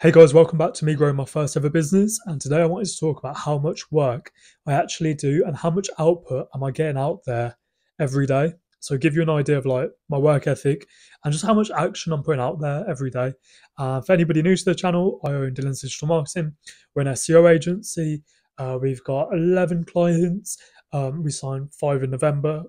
Hey guys, welcome back to me growing my first ever business. And today I wanted to talk about how much work I actually do and how much output am I getting out there every day. So give you an idea of like my work ethic and just how much action I'm putting out there every day. Uh, for anybody new to the channel, I own Dhillon's Digital Marketing. We're an SEO agency. Uh, we've got 11 clients. Um, we signed five in November,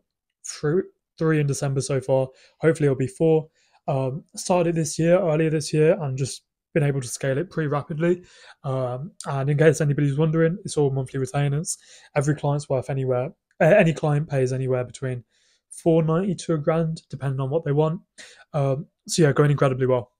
through three in December so far. Hopefully it'll be four. Um, started this year, earlier this year, and just been able to scale it pretty rapidly. Um, and in case anybody's wondering, it's all monthly retainers. Every client's worth anywhere, uh, any client pays anywhere between 490 to a grand, depending on what they want. Um, so yeah, going incredibly well.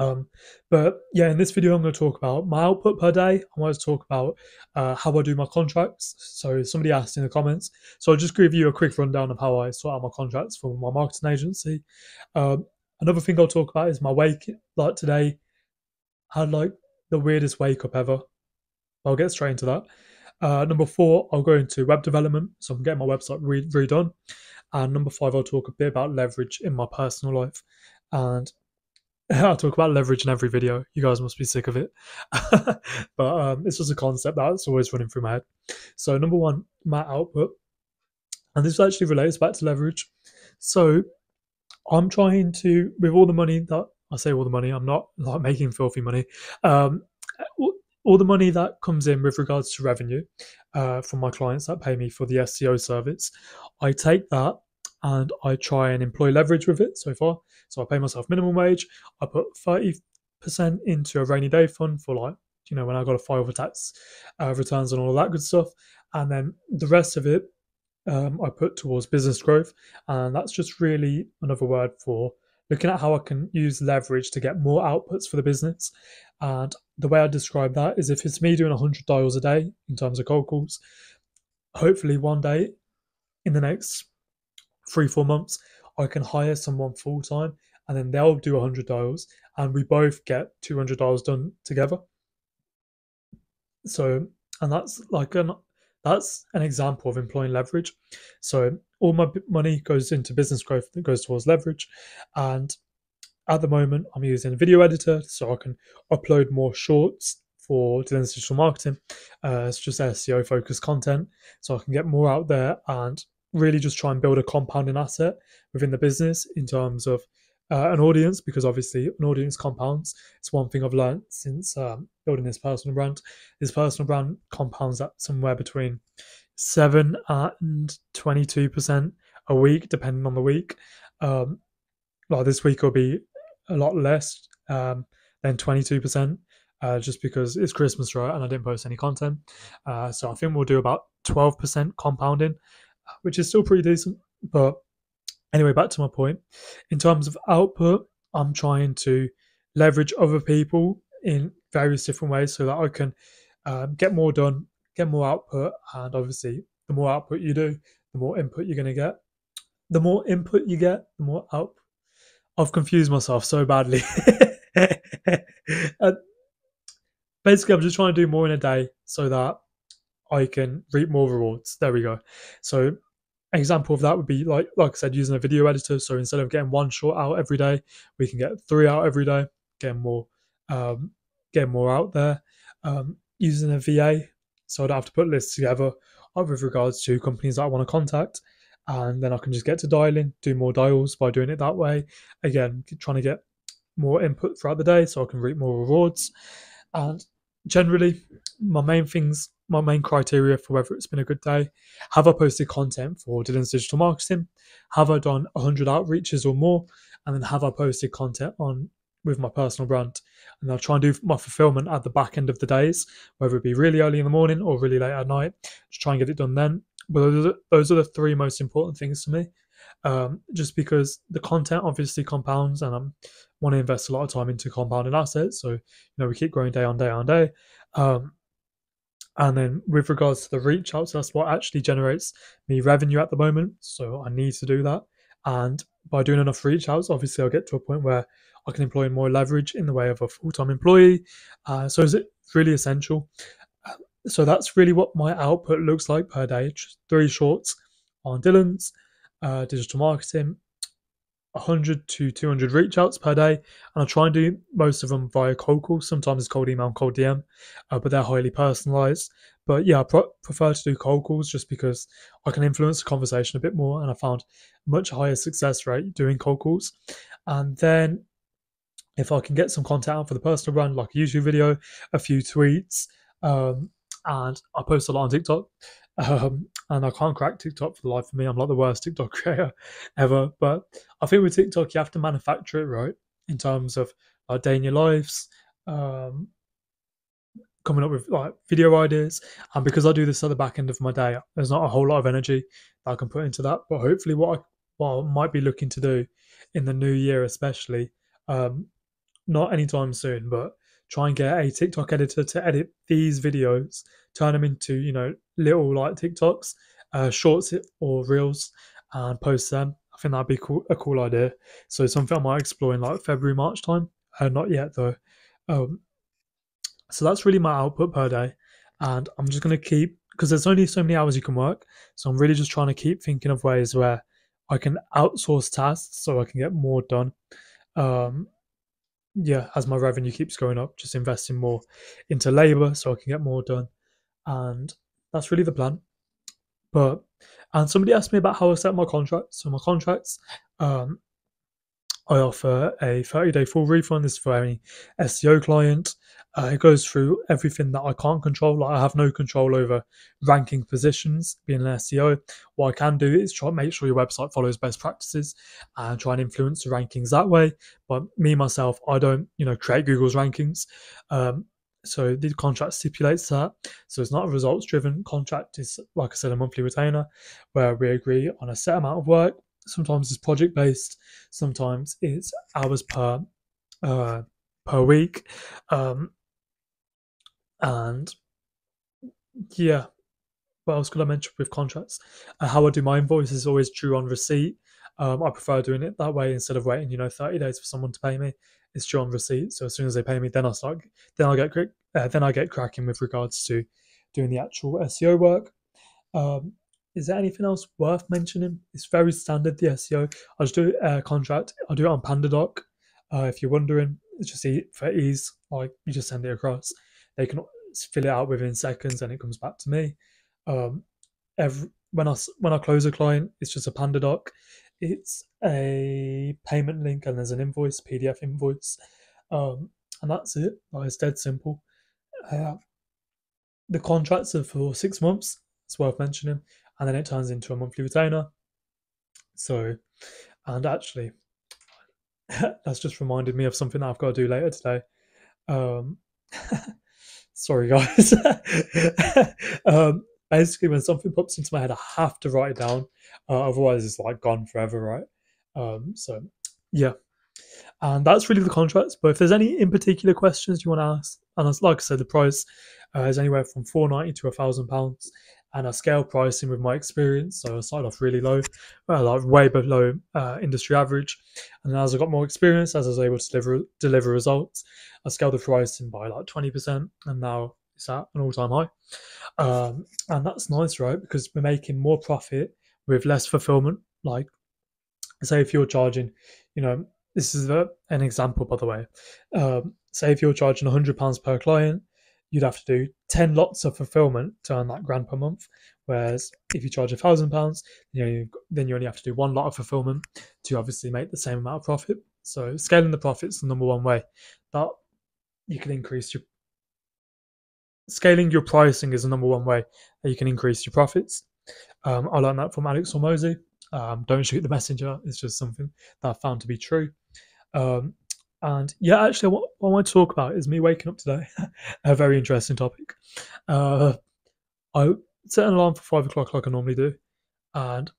Um, but yeah, in this video, I'm going to talk about my output per day. I want to talk about uh, how I do my contracts. So somebody asked in the comments. So I'll just give you a quick rundown of how I sort out my contracts for my marketing agency. Um, another thing I'll talk about is my wake. Like today, had like the weirdest wake up ever. I'll get straight into that. Uh, number four, I'll go into web development, so I'm getting my website re- redone. And number five, I'll talk a bit about leverage in my personal life. And I'll talk about leverage in every video. You guys must be sick of it. but um, it's just a concept that's always running through my head. So, number one, my output. And this actually relates back to leverage. So, I'm trying to, with all the money that I say all the money. I'm not like making filthy money. Um, all the money that comes in with regards to revenue uh, from my clients that pay me for the SEO service, I take that and I try and employ leverage with it so far. So I pay myself minimum wage. I put 30% into a rainy day fund for like, you know, when I got to file for tax uh, returns and all that good stuff. And then the rest of it um, I put towards business growth. And that's just really another word for looking at how I can use leverage to get more outputs for the business. And the way I describe that is if it's me doing 100 dials a day in terms of cold calls, hopefully one day in the next three, four months, I can hire someone full time and then they'll do 100 dials and we both get 200 dials done together. So, and that's like an that's an example of employing leverage. So all my money goes into business growth that goes towards leverage. And at the moment, I'm using a video editor so I can upload more shorts for Dhillon's digital marketing. Uh, it's just SEO focused content, so I can get more out there and really just try and build a compounding asset within the business in terms of uh, an audience because obviously an audience compounds. It's one thing I've learned since um, building this personal brand. This personal brand compounds at somewhere between seven and twenty-two percent a week, depending on the week. Um, like this week will be a lot less um, than twenty-two percent. Uh, just because it's Christmas, right? And I didn't post any content. Uh, so I think we'll do about 12% compounding, which is still pretty decent. But Anyway, back to my point. In terms of output, I'm trying to leverage other people in various different ways so that I can um, get more done, get more output, and obviously, the more output you do, the more input you're going to get. The more input you get, the more out. I've confused myself so badly. basically, I'm just trying to do more in a day so that I can reap more rewards. There we go. So example of that would be like like I said, using a video editor. So instead of getting one short out every day, we can get three out every day, getting more um, getting more out there. Um, using a VA, so I don't have to put lists together with regards to companies that I want to contact. And then I can just get to dialing, do more dials by doing it that way. Again, trying to get more input throughout the day so I can reap more rewards. And generally, my main things my main criteria for whether it's been a good day. Have I posted content for Dhillon's digital marketing? Have I done 100 outreaches or more? And then have I posted content on with my personal brand? And I'll try and do my fulfillment at the back end of the days, whether it be really early in the morning or really late at night. Just try and get it done then. But those are the, those are the three most important things to me. Um, just because the content obviously compounds and I want to invest a lot of time into compounding assets. So, you know, we keep growing day on day on day. Um, and then with regards to the reach outs, that's what actually generates me revenue at the moment. So I need to do that. And by doing enough reach outs, obviously I'll get to a point where I can employ more leverage in the way of a full time employee. Uh, so is it really essential? Uh, so that's really what my output looks like per day. Three shorts on Dhillon's uh, digital marketing. 100 to 200 reach outs per day, and I try and do most of them via cold calls. Sometimes it's cold email and cold DM, uh, but they're highly personalized. But yeah, I pro- prefer to do cold calls just because I can influence the conversation a bit more, and I found much higher success rate doing cold calls. And then if I can get some content out for the personal brand, like a YouTube video, a few tweets, um, and I post a lot on TikTok. Um, and I can't crack TikTok for the life of me. I'm like the worst TikTok creator ever. But I think with TikTok, you have to manufacture it right in terms of like day in your lives, um, coming up with like video ideas. And because I do this at the back end of my day, there's not a whole lot of energy that I can put into that. But hopefully, what I, what I might be looking to do in the new year, especially, um, not anytime soon, but try and get a TikTok editor to edit these videos, turn them into, you know, little like TikToks, uh, shorts or reels, and post them. I think that'd be cool, a cool idea. So something I might explore in like February, March time. Uh, not yet though. Um, so that's really my output per day, and I'm just gonna keep because there's only so many hours you can work. So I'm really just trying to keep thinking of ways where I can outsource tasks so I can get more done. Um, yeah, as my revenue keeps going up, just investing more into labor so I can get more done. And that's really the plan. But and somebody asked me about how I set my contracts. So my contracts, um, I offer a 30 day full refund. This is for any SEO client. Uh, it goes through everything that I can't control. Like I have no control over ranking positions being an SEO. What I can do is try make sure your website follows best practices and try and influence the rankings that way. But me myself, I don't, you know, create Google's rankings. Um, so the contract stipulates that. So it's not a results driven contract. It's like I said, a monthly retainer where we agree on a set amount of work. Sometimes it's project based. Sometimes it's hours per uh, per week. Um, and yeah, what else could I mention with contracts? Uh, how I do my invoice is always due on receipt. Um, I prefer doing it that way instead of waiting, you know, 30 days for someone to pay me. It's due on receipt. So as soon as they pay me, then I start, then I get, uh, then I get cracking with regards to doing the actual SEO work. Um, is there anything else worth mentioning? It's very standard, the SEO. I just do a contract. I do it on PandaDoc. Uh, if you're wondering, it's just for ease. Like you just send it across they can fill it out within seconds and it comes back to me. Um, every, when I when I close a client, it's just a PandaDoc. It's a payment link and there's an invoice, PDF invoice, um, and that's it. Like, it's dead simple. Uh, the contracts are for six months. It's worth mentioning, and then it turns into a monthly retainer. So, and actually, that's just reminded me of something that I've got to do later today. Um, sorry guys. Um, basically when something pops into my head i have to write it down. Uh, otherwise it's like gone forever right? Um, so yeah. And that's really the contracts but if there's any in particular questions you want to ask and like i said the price uh, is anywhere from 490 to a thousand pounds and I scale pricing with my experience. So I started off really low, well, like way below uh, industry average. And as I got more experience, as I was able to deliver deliver results, I scaled the pricing by like 20%, and now it's at an all time high. Um, and that's nice, right? Because we're making more profit with less fulfillment. Like, say if you're charging, you know, this is a, an example, by the way. Um, say if you're charging £100 per client, you'd have to do 10 lots of fulfillment to earn that grand per month. Whereas if you charge a thousand pounds, you know, then you only have to do one lot of fulfillment to obviously make the same amount of profit. So scaling the profits the number one way that you can increase your scaling your pricing is the number one way that you can increase your profits. Um, I learned that from Alex Hormozi. Um, don't shoot the messenger. It's just something that I found to be true. Um, and yeah, actually, what, what I want to talk about is me waking up today. a very interesting topic. Uh, I set an alarm for five o'clock like I normally do, and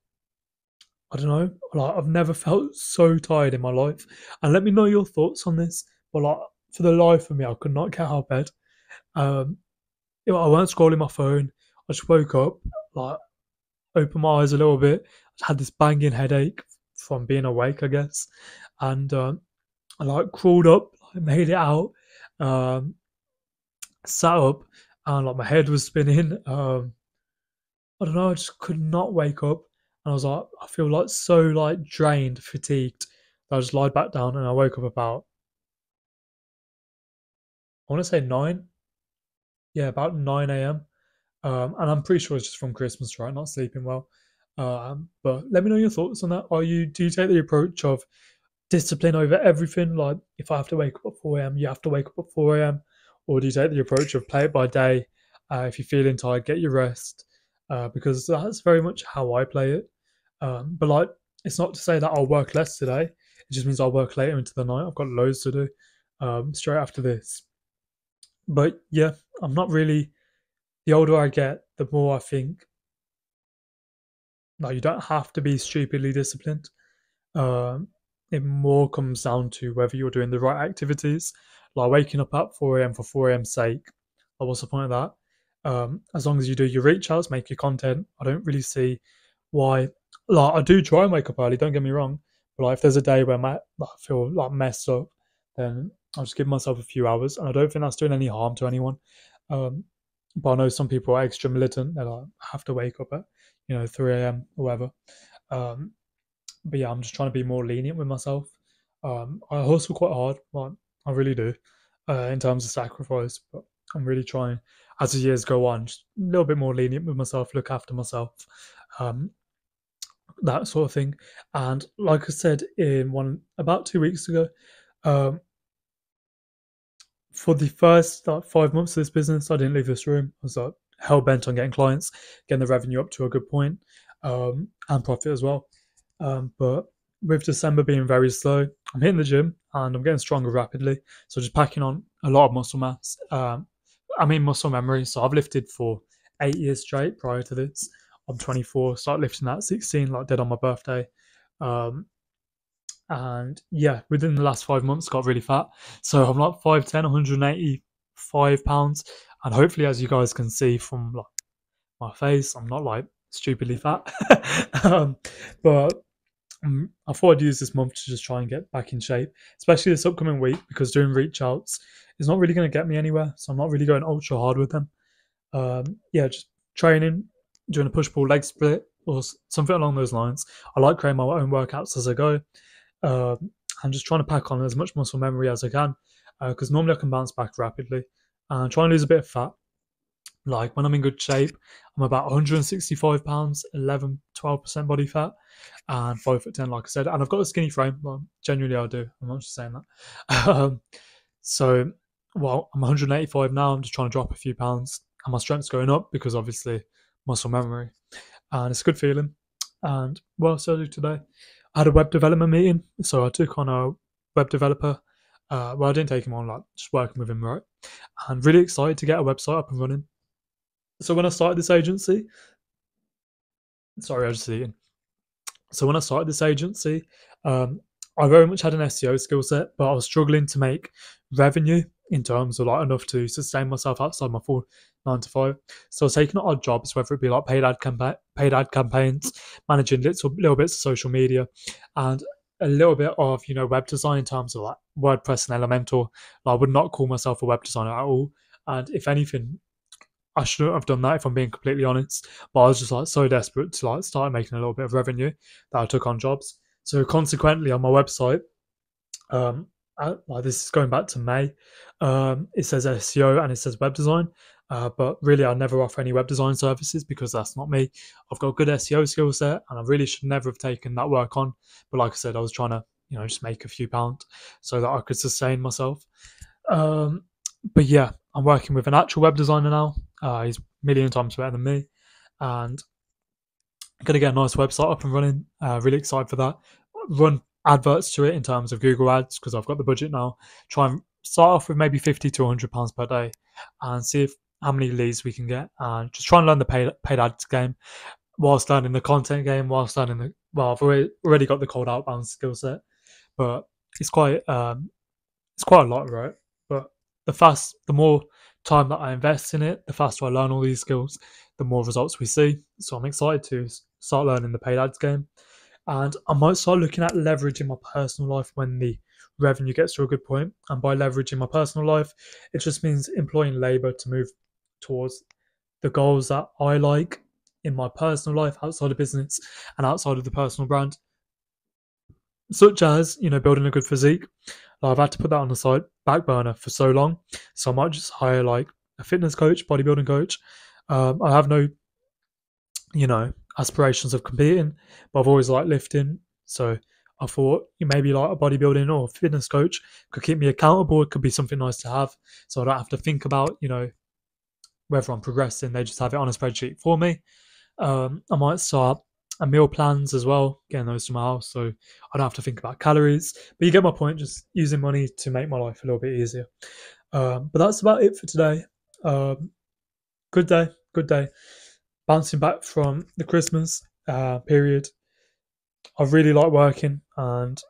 I don't know, like I've never felt so tired in my life. And let me know your thoughts on this. But like for the life of me, I could not get out of bed. Um, I weren't scrolling my phone. I just woke up, like opened my eyes a little bit. I had this banging headache from being awake, I guess, and um, I like crawled up, I made it out, um, sat up, and like my head was spinning. Um, I don't know, I just could not wake up, and I was like, I feel like so like drained, fatigued I just lied back down and I woke up about I want to say nine. Yeah, about nine a.m. Um, and I'm pretty sure it's just from Christmas, right? Not sleeping well. Um, but let me know your thoughts on that. Are you do you take the approach of discipline over everything? Like if I have to wake up at 4 a.m., you have to wake up at 4 a.m. Or do you take the approach of play it by day? Uh, if you're feeling tired, get your rest. Uh, because that's very much how I play it. Um, but like, it's not to say that I'll work less today. It just means I'll work later into the night. I've got loads to do um, straight after this. But yeah, I'm not really. The older I get, the more I think. No, you don't have to be stupidly disciplined. Um, it more comes down to whether you're doing the right activities, like waking up at 4 a.m. for 4 a.m. sake. Like, what's the point of that? Um, as long as you do your reach outs, make your content, I don't really see why. Like, I do try and wake up early. Don't get me wrong, but like, if there's a day where my, I feel like messed up, then I'll just give myself a few hours, and I don't think that's doing any harm to anyone. Um, but I know some people are extra militant; they like have to wake up at you know 3 a.m. or whatever. Um, but yeah, I'm just trying to be more lenient with myself. Um, I hustle quite hard, like I really do, uh, in terms of sacrifice. But I'm really trying, as the years go on, just a little bit more lenient with myself, look after myself, um, that sort of thing. And like I said in one about two weeks ago, um, for the first like five months of this business, I didn't leave this room. I was like hell bent on getting clients, getting the revenue up to a good point, um, and profit as well. Um, but with December being very slow, I'm hitting the gym and I'm getting stronger rapidly. So just packing on a lot of muscle mass. Um, I mean muscle memory. So I've lifted for eight years straight prior to this. I'm 24. Start lifting at 16, like did on my birthday. Um, and yeah, within the last five months, got really fat. So I'm like 5'10, 185 pounds, and hopefully, as you guys can see from like my face, I'm not like stupidly fat. um, but I thought I'd use this month to just try and get back in shape, especially this upcoming week because doing reach outs is not really going to get me anywhere. So I'm not really going ultra hard with them. Um, yeah, just training, doing a push pull leg split or something along those lines. I like creating my own workouts as I go. Um, I'm just trying to pack on as much muscle memory as I can because uh, normally I can bounce back rapidly and try and lose a bit of fat like when I'm in good shape, I'm about 165 pounds, 11, 12% body fat, and five foot ten, like I said. And I've got a skinny frame. Well, genuinely, I do. I'm not just saying that. um, so, well, I'm 185 now. I'm just trying to drop a few pounds, and my strength's going up because obviously muscle memory, and it's a good feeling. And well, so today, I had a web development meeting, so I took on a web developer. Uh, well, I didn't take him on, like just working with him, right? And really excited to get a website up and running. So when I started this agency, sorry, I just eating. So when I started this agency, um, I very much had an SEO skill set, but I was struggling to make revenue in terms of like enough to sustain myself outside my full nine to five. So I was taking odd jobs, whether it be like paid ad campa- paid ad campaigns, managing little little bits of social media, and a little bit of you know web design in terms of like WordPress and Elementor. I would not call myself a web designer at all, and if anything, I shouldn't have done that if I'm being completely honest. But I was just like so desperate to like start making a little bit of revenue that I took on jobs. So consequently, on my website, um, like this is going back to May. Um, it says SEO and it says web design, uh, but really I never offer any web design services because that's not me. I've got good SEO skill set, and I really should never have taken that work on. But like I said, I was trying to you know just make a few pounds so that I could sustain myself. Um, but yeah, I'm working with an actual web designer now. Uh, he's a million times better than me, and I'm gonna get a nice website up and running. Uh, really excited for that. Run adverts to it in terms of Google Ads because I've got the budget now. Try and start off with maybe 50 to 100 pounds per day, and see if how many leads we can get, and just try and learn the paid paid ads game whilst learning the content game, whilst learning the well, I've already, already got the cold outbound skill set, but it's quite um, it's quite a lot, right? The fast, the more time that I invest in it, the faster I learn all these skills, the more results we see. So I'm excited to start learning the paid ads game. And I might start looking at leveraging my personal life when the revenue gets to a good point. And by leveraging my personal life, it just means employing labor to move towards the goals that I like in my personal life outside of business and outside of the personal brand. such as you know building a good physique. I've had to put that on the side back burner for so long, so I might just hire like a fitness coach, bodybuilding coach. Um, I have no, you know, aspirations of competing, but I've always liked lifting. So I thought maybe like a bodybuilding or a fitness coach could keep me accountable. It could be something nice to have, so I don't have to think about you know whether I'm progressing. They just have it on a spreadsheet for me. Um, I might start a meal plans as well, getting those to my house, so I don't have to think about calories. But you get my point. Just using money to make my life a little bit easier. Um, but that's about it for today. Um, good day, good day. Bouncing back from the Christmas uh, period, I really like working, and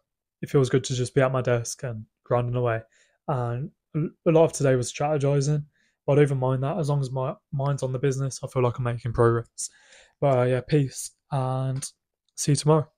it feels good to just be at my desk and grinding away. And a lot of today was strategizing. But I don't even mind that as long as my mind's on the business. I feel like I'm making progress. But uh, yeah, peace and see you tomorrow.